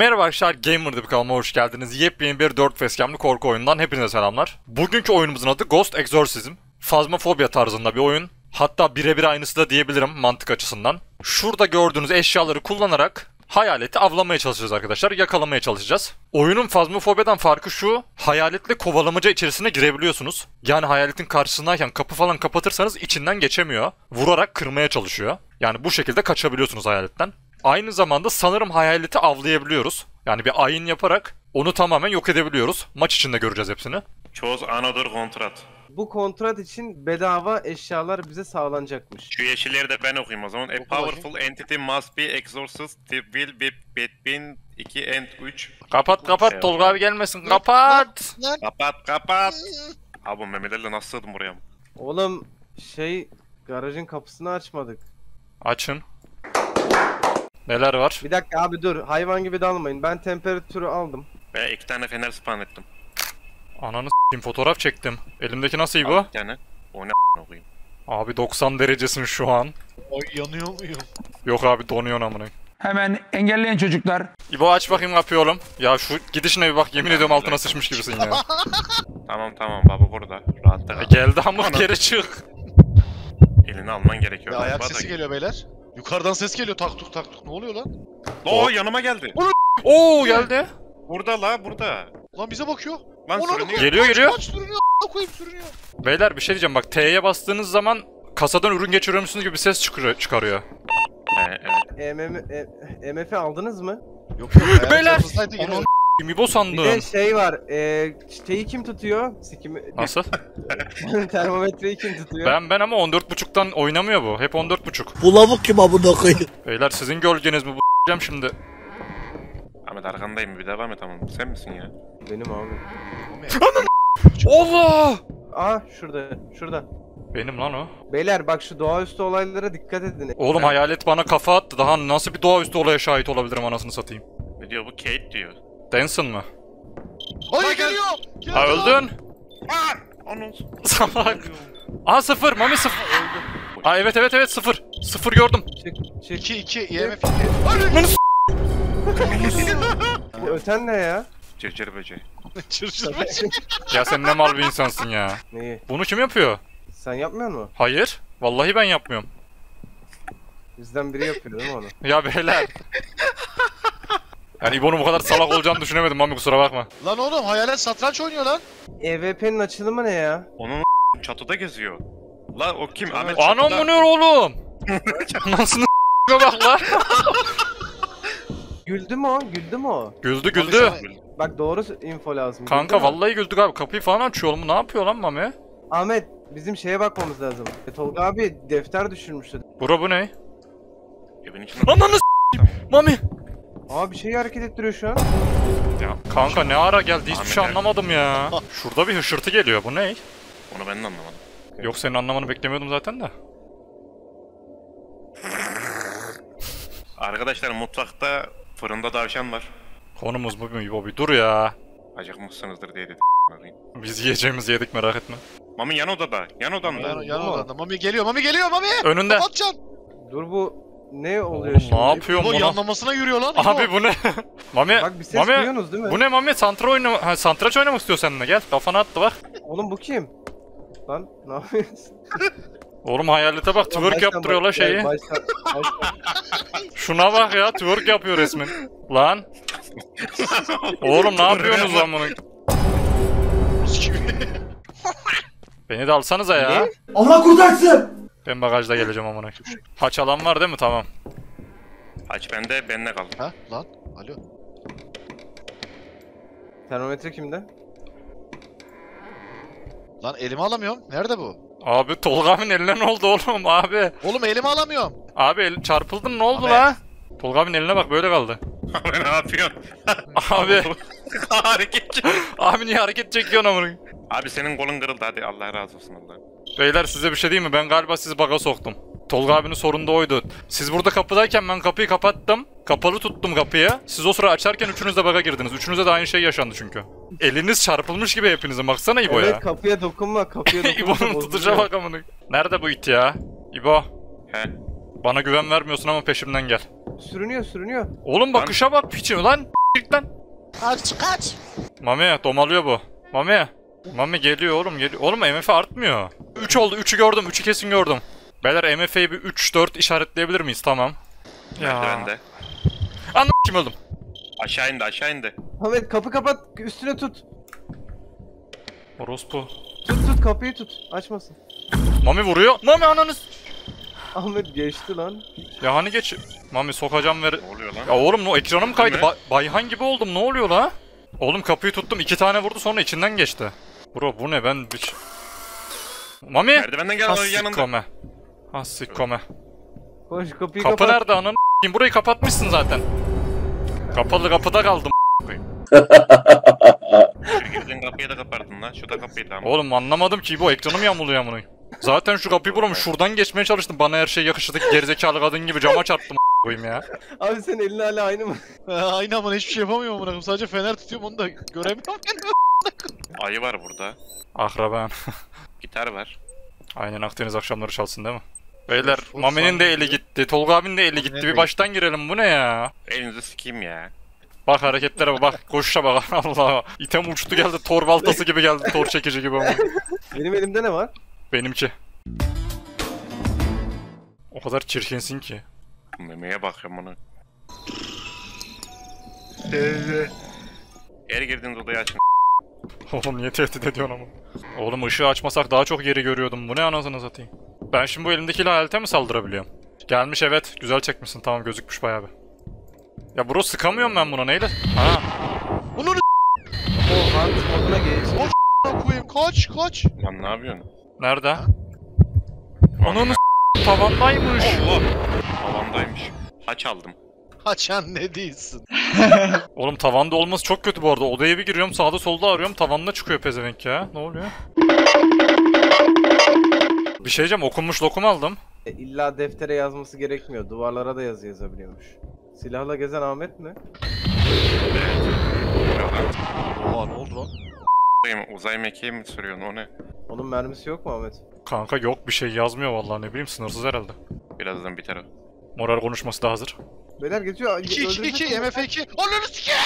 Merhaba arkadaşlar Gamer'da bir kanalıma hoş geldiniz. Yepyeni bir 4 facecam'lı korku oyunundan hepinize selamlar. Bugünkü oyunumuzun adı Ghost Exorcism. Phasmophobia tarzında bir oyun. Hatta birebir aynısı da diyebilirim mantık açısından. Şurada gördüğünüz eşyaları kullanarak hayaleti avlamaya çalışacağız arkadaşlar. Yakalamaya çalışacağız. Oyunun Phasmophobia'dan farkı şu. Hayaletle kovalamaca içerisine girebiliyorsunuz. Yani hayaletin karşısındayken kapı falan kapatırsanız içinden geçemiyor. Vurarak kırmaya çalışıyor. Yani bu şekilde kaçabiliyorsunuz hayaletten. Aynı zamanda sanırım hayaleti avlayabiliyoruz. Yani bir ayin yaparak onu tamamen yok edebiliyoruz. Maç içinde göreceğiz hepsini. Choose another contract. Bu kontrat için bedava eşyalar bize sağlanacakmış. Şu yeşilleri de ben okuyayım o zaman. A powerful entity must be exorcised will be between 2 and 3. Kapat kapat Şey Tolga abi gelmesin kapat. Kapat kapat. Abi memelerle nasıl sığdım buraya? Oğlum şey garajın kapısını açmadık. Açın. Neler var? Bir dakika abi dur hayvan gibi dalmayın. Ben temperatürü aldım. Ve iki tane fener spawn ettim. Ananı s**eyim fotoğraf çektim. Elimdeki nasıl İbo? Bir tane. O ne okuyayım. Abi 90 derecesin şu an. Ay yanıyor muyum? Yok abi donuyorsun amına. Hemen engelleyen çocuklar. İbo aç bakayım kapıyı oğlum. Ya şu gidişine bir bak yemin ediyorum altına sıçmış gibisin ya. Tamam tamam baba burada. Rahatta E, geldi ama geri çık. Elini alman gerekiyor. Ya ayak da- sesi geliyor beyler. Yukarıdan ses geliyor tak tuk tak tuk. Ne oluyor lan? Oo yanıma geldi. Oo geldi. Burada la burada. Lan bize bakıyor. Lan Ona sürünüyor. Geliyor geliyor. Kaç sürünüyor. A**a koyayım sürünüyor. Beyler bir şey diyeceğim bak T'ye bastığınız zaman kasadan ürün geçiriyormuşsunuz gibi bir ses çıkıyor, çıkarıyor. Evet. MM, e, MF'i aldınız mı? Yok yok. Beyler! Onun İbo Bir sandım. de şey var. E, şeyi kim tutuyor? Sikimi... Nasıl? Termometreyi kim tutuyor? Ben ben ama 14.5'tan oynamıyor bu. Hep 14.5. Bu lavuk kim amına koyayım? Beyler sizin gölgeniz mi bu şimdi. Ahmet arkandayım bir devam et tamam. Sen misin ya? Benim abi. Allah! Aa şurada. Şurada. Benim lan o. Beyler bak şu doğaüstü olaylara dikkat edin. Oğlum hayalet bana kafa attı. Daha nasıl bir doğaüstü olaya şahit olabilirim anasını satayım. Ne diyor bu Kate diyor. Danson mı? Ay geliyor. Geldi Ha öldün. Onun. Salak. Aha sıfır. Mami sıfır. Aa evet evet evet sıfır. Sıfır gördüm. Çık çık. 2 2 IMF 2. Bu öten ne ya? Cırcır böceği. Çırçır. Ya sen ne mal bir insansın ya. Neyi? Bunu kim yapıyor? Sen yapmıyor musun? Hayır. Vallahi ben yapmıyorum. Bizden biri yapıyor değil mi onu? Ya beyler. Yani İbo'nun bu kadar salak olacağını düşünemedim Mami kusura bakma. Lan oğlum hayalet satranç oynuyor lan. EVP'nin açılımı ne ya? Onun çatıda geziyor. La o kim? Ahmet Anam çatıda. bu ne oğlum? Nasıl bak la? Güldü mü o? Güldü mü o? Güldü güldü. Bak doğru info lazım. Kanka Güldü vallahi güldük abi. Kapıyı falan açıyor. Bu ne yapıyor lan Mami? Ahmet bizim şeye bakmamız lazım. E, Tolga abi defter düşürmüştü. Bura bu ne? Evin içinde. Ananı. Mami. Aa bir şey hareket ettiriyor şu an. Ya kanka ne ara geldi hiçbir Ahmet şey nerede? anlamadım ya. Şurada bir hışırtı geliyor. Bu ne? Onu ben de anlamadım. Yok senin anlamanı beklemiyordum zaten de. Arkadaşlar mutfakta fırında tavşan var. Konumuz bu mu İbo bir dur ya. Acıkmışsınızdır diye dedim. Biz yiyeceğimizi yedik merak etme. Mami yan odada. Yan odamda. Yan, yan odanda. Mami geliyor. Mami geliyor Mami. Önünde. Kapatacaksın. Dur bu ne oluyor Oğlum şimdi? ne yapıyorsun Bu buna? yanlamasına yürüyor lan. Abi bu ne? Mami, Bak bir ses Mami, duyuyorsunuz değil mi? bu ne Mami? Santra oynama, ha, santraç oynamak istiyor seninle gel. Kafana attı bak. Oğlum bu kim? Lan ne yapıyorsun? Oğlum hayalete bak twerk Baştan yaptırıyor la şeyi. baştan- baştan. Şuna bak ya twerk yapıyor resmen. Lan. Oğlum ne yapıyorsunuz lan bunu? Beni de alsanıza ya. Allah kurtarsın. Ben bagajda geleceğim amına. Haç alan var değil mi? Tamam. Aç bende benle kal. ha lan. Alo. Termometre kimde? Lan elimi alamıyorum. Nerede bu? Abi Tolga abinin eline ne oldu oğlum abi? Oğlum elimi alamıyorum. Abi el, çarpıldın ne oldu Abi. la? Tolga abinin eline bak böyle kaldı. Abi ne yapıyorsun? Abi, Hareket. abi niye hareket çekiyorsun amına? Abi senin kolun kırıldı hadi Allah razı olsun Allah. Beyler size bir şey diyeyim mi? Ben galiba sizi baga soktum. Tolga abinin sorunu da oydu. Siz burada kapıdayken ben kapıyı kapattım. Kapalı tuttum kapıyı. Siz o sıra açarken üçünüz de baga girdiniz. Üçünüze de aynı şey yaşandı çünkü. Eliniz çarpılmış gibi hepinizin. Baksana İbo'ya. Evet kapıya dokunma kapıya dokunma. İbo'nun tutuşa bak amına. Nerede bu it ya? İbo. He. Bana güven vermiyorsun ama peşimden gel. Sürünüyor sürünüyor. Oğlum bakışa bak piçim lan. Lan. Kaç kaç. Mami domalıyor bu. Mami. Mami geliyor oğlum geliyor. Oğlum MF artmıyor. 3 oldu. 3'ü gördüm. 3'ü kesin gördüm. Beyler MF'yi bir 3 4 işaretleyebilir miyiz? Tamam. Ya. Merdivende. Anladım kim öldüm. Aşağı indi aşağı indi. Ahmet kapı kapat üstüne tut. Orospu. Tut tut kapıyı tut. Açmasın. Mami vuruyor. Mami ananız. Ahmet geçti lan. Ya hani geç. Mami sokacağım ver. Ne oluyor lan? Ya oğlum o ekranım kaydı. Ba- Bayhan gibi oldum. Ne oluyor la? Oğlum kapıyı tuttum. iki tane vurdu sonra içinden geçti. Bro bu ne ben bir... Mami. Merdivenden gel yanında. sikkome. Ha sikkome. Koş kapıyı Kapı kapat. nerede ananı s**eyim? Burayı kapatmışsın zaten. Kapalı kapıda kaldım. Bir girdiğin kapıyı da kapardın lan. Şu da kapıyı tamam. Oğlum anlamadım ki bu ekranım yamuluyor amına. Zaten şu kapıyı buram şuradan geçmeye çalıştım. Bana her şey yakıştı. Gerizekalı kadın gibi cama çarptım koyayım ya. Abi senin elin hala aynı mı? Aynı ama hiçbir şey yapamıyorum amına koyayım. Sadece fener tutuyorum onu da göremiyorum. Ayı var burada. Ahraben. Gitar var. Aynen Akdeniz akşamları çalsın değil mi? Beyler Mami'nin de eli gitti. Tolga abinin de eli gitti. Bir baştan girelim. Bu ne ya? Elinizi sikeyim ya. Bak hareketlere bak. bak. Koşuşa bak. Allah. İtem uçtu geldi. Tor baltası gibi geldi. Tor çekici gibi ama. Benim elimde ne var? Benimki. O kadar çirkinsin ki. Memeye bakıyorum onu. Her girdiğiniz odayı açın. Oğlum niye tehdit ediyorsun ama? Oğlum ışığı açmasak daha çok yeri görüyordum. Bu ne anasını satayım? Ben şimdi bu elimdeki hayalete mi saldırabiliyorum? Gelmiş evet. Güzel çekmişsin. Tamam gözükmüş bayağı bir. Ya bro sıkamıyorum ben buna neyle? Ha. Onu O hunt moduna geç. ne koyayım? Kaç kaç. Lan ne yapıyorsun? Nerede? Ananı s- tavandaymış. Allah! Havandaymış. Haç aldım. Kaçan ne değilsin. Oğlum tavanda olması çok kötü bu arada. Odaya bir giriyorum sağda solda arıyorum tavanda çıkıyor pezevenk ya. Ne oluyor? Bir şey diyeceğim okunmuş lokum aldım. E, illa deftere yazması gerekmiyor. Duvarlara da yazı yazabiliyormuş. Silahla gezen Ahmet mi? Oha ne oldu lan? Uzay mekiği mi sürüyorsun o ne? Onun mermisi yok mu Ahmet? Kanka yok bir şey yazmıyor vallahi ne bileyim sınırsız herhalde. Birazdan biter o. Moral konuşması da hazır. Beyler geçiyor. 2 2 2 öldürecek mi? MF2. Ananı sikeyim.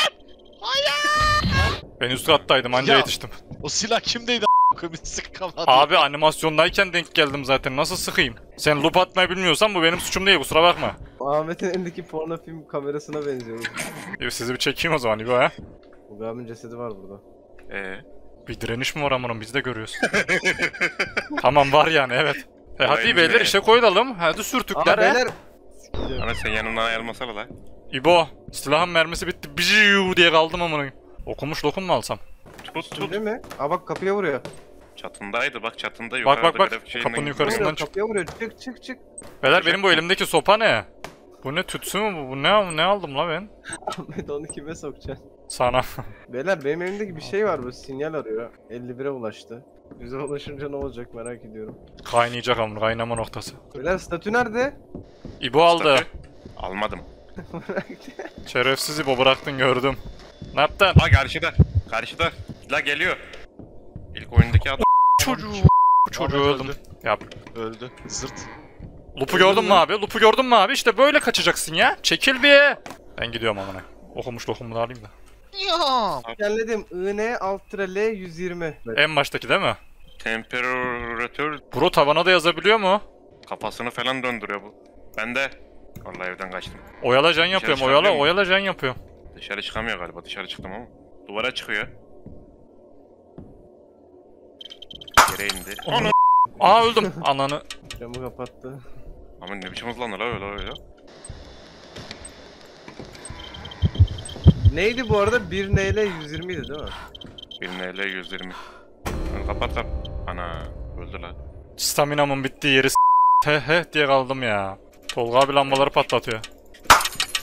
Ben üst kattaydım anca Ya. yetiştim. O silah kimdeydi koyayım sıkamadım. Abi animasyondayken denk geldim zaten nasıl sıkayım? Sen loop atmayı bilmiyorsan bu benim suçum değil kusura bakma. Ahmet'in elindeki porno film kamerasına benziyor. Bir Sizi bir çekeyim o zaman İbo ha. Bu abinin cesedi var burada. Ee, Bir direniş mi var amanın biz de görüyoruz. tamam var yani evet. E hadi beyler be. işe koyulalım. Hadi Aa sürtükler he. beyler. Ahmet sen yanımdan ayrılmasana la. İbo silahın mermisi bitti. Bijiu diye kaldım amanın. Okumuş lokum mu alsam? Tut tut. Değil mi? Aa bak kapıya vuruyor. Çatındaydı bak çatında Bak yukarıda bak bak grafik şeyinden kapının gidiyor. yukarısından Vuruyor, çık. kapıya vuruyor. Çık çık çık. Beyler benim bu elimdeki sopa ne? Bu ne tütsü mü bu? Bu ne, ne aldım la ben? Ahmet onu kime sokacaksın? Sana. Beyler benim elimdeki bir şey var bu sinyal arıyor. 51'e ulaştı. Bize ulaşınca ne olacak merak ediyorum. Kaynayacak amına kaynama noktası. Beyler statü nerede? İbo aldı. Statü. Almadım. Şerefsiz İbo bıraktın gördüm. Ne yaptın? Ha karşıda. Karşıda. La geliyor. İlk oyundaki adam. Çocuğu. Bu çocuğu Ahmet öldüm. öldü. Ya Öldü. Zırt. Lupu gördün mü abi? Lupu gördün mü abi? İşte böyle kaçacaksın ya. Çekil bir. Ben gidiyorum amına. Okumuş lokumu da alayım da. Ya. Geldim. IN alt L 120. En baştaki değil mi? Temperatür Bro tavana da yazabiliyor mu? kafasını falan döndürüyor bu. Ben de. Vallahi evden kaçtım. Oyala can yapıyorum. çıkabiliyor Oyala mu? oyala can yapıyorum. Dışarı çıkamıyor galiba. Dışarı çıktım ama. Duvara çıkıyor. Yere indi. Ana. Aa öldüm. Ananı. Camı kapattı. Ama ne biçim hızlandı la öyle öyle. Neydi bu arada? 1 N L 120 idi değil mi? Birine ele 120. Lan kapat kap. Ana. Öldü la. Staminamın bittiği yeri s- he he diye kaldım ya. Tolga abi lambaları patlatıyor.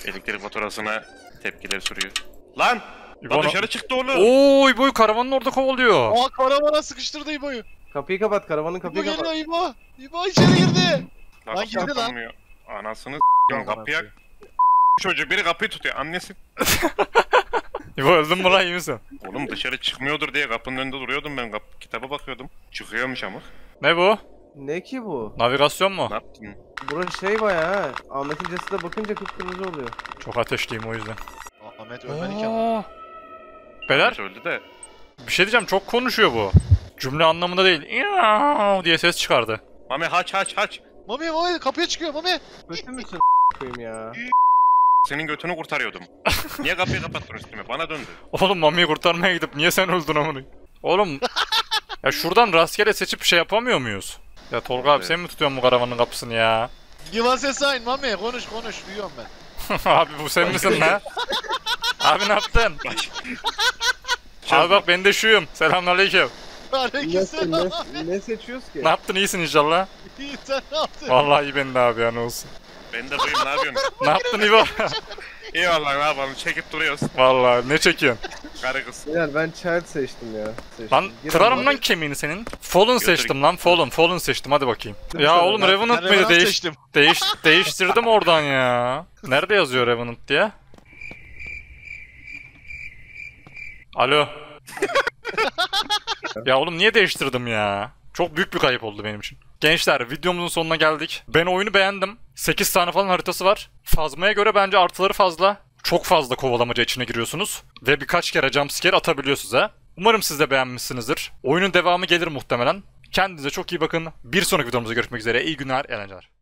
Elektrik faturasına tepkileri sürüyor. Lan! İbo Lan dışarı çıktı oğlum. Oo İbo'yu karavanın orada kovalıyor. Aa karavana sıkıştırdı İbo'yu. Kapıyı kapat. Karavanın İbo kapıyı kapat. geliyor İbo. İbo içeri girdi. Lan Lan girdi lan. Anasını s***yorum kapıya. Çocuğu biri kapıyı tutuyor. Annesi. İbo öldün mü lan iyi misin? Oğlum dışarı çıkmıyordur diye kapının önünde duruyordum ben. Kap kitaba bakıyordum. Çıkıyormuş ama. Ne bu? Ne ki bu? Navigasyon mu? Ne yaptın? Burası şey bayağı ha. Ahmet'in cesedine bakınca kıpkırmızı oluyor. Çok ateşliyim o yüzden. Ahmet ölmedik ama. Aa. Beyler öldü de. bir şey diyeceğim çok konuşuyor bu. Cümle anlamında değil. "Yav" diye ses çıkardı. Mami haç haç haç. Mami Mami kapıya çıkıyor Mami. Kötü müsün koyayım ya? Senin götünü kurtarıyordum. Niye kapıyı kapattın üstüme? Bana döndü. Oğlum Mami'yi kurtarmaya gidip niye sen öldün amına? Oğlum ya şuradan rastgele seçip şey yapamıyor muyuz? Ya Tolga abi Evet. sen mi tutuyorsun bu karavanın kapısını ya? Yılan sesi aynı Mami. Konuş konuş. Duyuyorum ben. abi bu sen misin lan? abi ne yaptın? abi bak ben de şuyum. Selamünaleyküm. Ne, Aleykümselam. ne, ne seçiyoruz ki? Ne yaptın iyisin inşallah? İyi sen ne yaptın? Vallahi iyi ben de abi ya ne olsun. Ben de buyum ne yapıyorsun? Ne yaptın İbo? İyi vallahi ne yapalım çekip duruyoruz. Vallahi ne çekiyorsun? Karı kız. Bilal ben child seçtim ya. Seçtim. Lan Gir kırarım ama. lan kemiğini senin. Fallen Götür seçtim lan Fallen. Fallen seçtim hadi bakayım. Ya oğlum ben- Revenant mıydı? Revenant Değiş, seçtim. değiş, değiştirdim oradan ya. Nerede yazıyor Revenant diye? Alo. ya oğlum niye değiştirdim ya? Çok büyük bir kayıp oldu benim için. Gençler videomuzun sonuna geldik. Ben oyunu beğendim. 8 tane falan haritası var. Fazmaya göre bence artıları fazla. Çok fazla kovalamaca içine giriyorsunuz. Ve birkaç kere jumpscare atabiliyorsunuz ha. Umarım siz de beğenmişsinizdir. Oyunun devamı gelir muhtemelen. Kendinize çok iyi bakın. Bir sonraki videomuzda görüşmek üzere. İyi günler, eğlenceler.